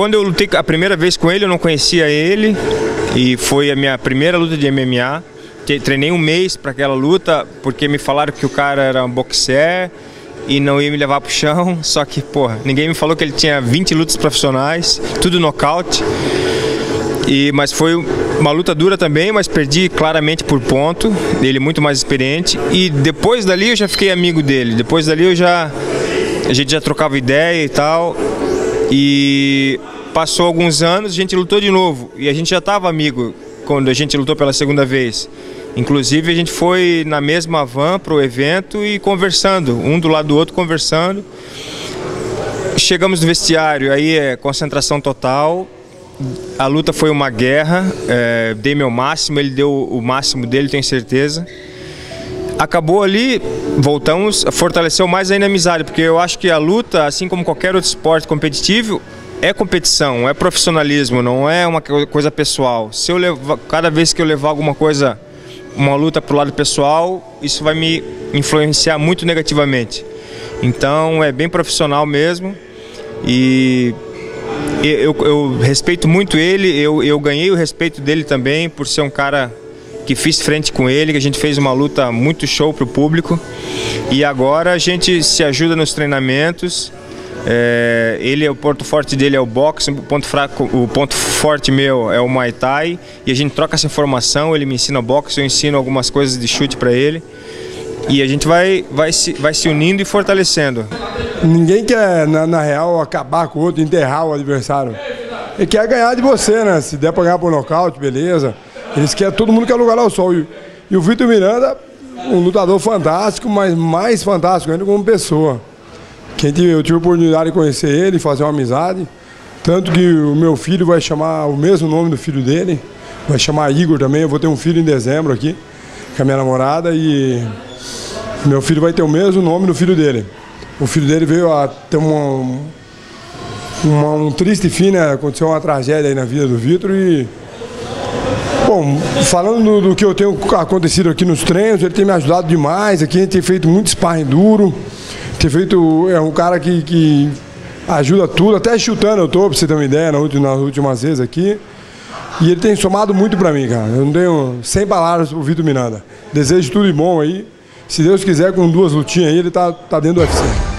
quando eu lutei a primeira vez com ele, eu não conhecia ele e foi a minha primeira luta de MMA. Treinei um mês para aquela luta porque me falaram que o cara era um boxer e não ia me levar pro chão. Só que, porra, ninguém me falou que ele tinha 20 lutas profissionais, tudo nocaute. E, mas foi uma luta dura também, mas perdi claramente por ponto. Ele muito mais experiente. E depois dali eu já fiquei amigo dele. Depois dali eu já. A gente já trocava ideia e tal. E passou alguns anos, a gente lutou de novo. E a gente já estava amigo quando a gente lutou pela segunda vez. Inclusive a gente foi na mesma van para o evento e conversando, um do lado do outro conversando. Chegamos no vestiário, aí é concentração total. A luta foi uma guerra, é, dei meu máximo, ele deu o máximo dele, tenho certeza. Acabou ali, voltamos, fortaleceu mais ainda a amizade, porque eu acho que a luta, assim como qualquer outro esporte competitivo, é competição, é profissionalismo, não é uma coisa pessoal. Se eu levar, cada vez que eu levar alguma coisa, uma luta para o lado pessoal, isso vai me influenciar muito negativamente. Então é bem profissional mesmo e eu, eu respeito muito ele, eu, eu ganhei o respeito dele também por ser um cara que fiz frente com ele, que a gente fez uma luta muito show para o público e agora a gente se ajuda nos treinamentos é, ele, o ponto forte dele é o boxe, o ponto fraco, o ponto forte meu é o Muay Thai e a gente troca essa informação. Ele me ensina boxe, eu ensino algumas coisas de chute para ele e a gente vai, vai, se, vai se unindo e fortalecendo. Ninguém quer, na, na real, acabar com o outro, enterrar o adversário. Ele quer ganhar de você, né? Se der para ganhar por nocaute, beleza. Eles querem, todo mundo quer lugar ao sol. E, e o Vitor Miranda, um lutador fantástico, mas mais fantástico ainda como pessoa. Quem tive, eu tive a oportunidade de conhecer ele, fazer uma amizade. Tanto que o meu filho vai chamar o mesmo nome do filho dele, vai chamar Igor também. Eu vou ter um filho em dezembro aqui, com a minha namorada, e meu filho vai ter o mesmo nome do filho dele. O filho dele veio a ter uma, uma, um triste fim, né? Aconteceu uma tragédia aí na vida do Vitor e. Bom, falando do, que eu tenho acontecido aqui nos treinos, ele tem me ajudado demais. Aqui a gente tem feito muito sparring duro ter feito. É um cara que, que ajuda tudo, até chutando eu tô, pra você ter uma ideia, nas últimas, nas últimas vezes aqui. E ele tem somado muito pra mim, cara. Eu não tenho 100 palavras pro Vitor Miranda. Desejo tudo de bom aí. Se Deus quiser, com duas lutinhas aí, ele tá, tá dentro do UFC.